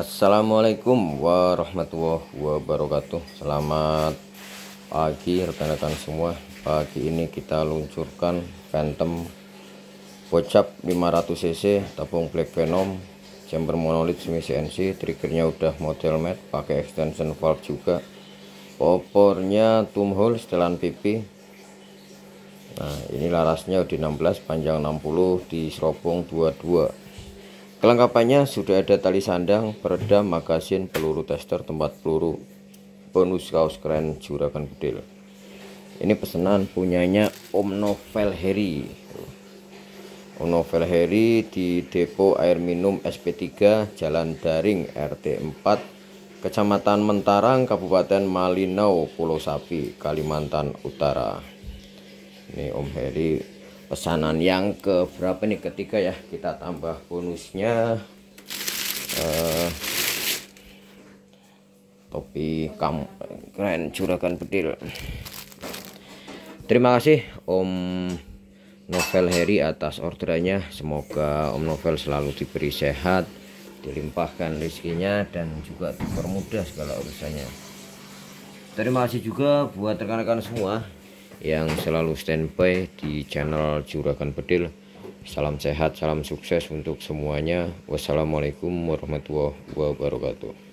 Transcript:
Assalamualaikum warahmatullahi wabarakatuh. Selamat pagi rekan-rekan semua. Pagi ini kita luncurkan Phantom Bocap 500cc tabung Black Venom Chamber monolith semi CNC Triggernya udah model matte pakai extension valve juga. Popornya tumhole setelan pipi. Nah ini larasnya di 16 panjang 60 di serobong 22 Kelengkapannya sudah ada tali sandang, peredam, magasin, peluru tester, tempat peluru, bonus kaos keren juragan bedil. Ini pesanan punyanya Om Novel Heri. Om Novel Heri di Depo Air Minum SP3 Jalan Daring RT 4 Kecamatan Mentarang Kabupaten Malinau Pulau Sapi Kalimantan Utara. Ini Om Heri pesanan yang ke berapa nih ketiga ya kita tambah bonusnya. Uh, topi kam keren juragan bedil. Terima kasih Om Novel Heri atas orderannya. Semoga Om Novel selalu diberi sehat dilimpahkan rezekinya dan juga dipermudah segala urusannya. Terima kasih juga buat rekan-rekan semua yang selalu standby di channel Juragan Bedil. Salam sehat, salam sukses untuk semuanya. Wassalamualaikum warahmatullahi wabarakatuh.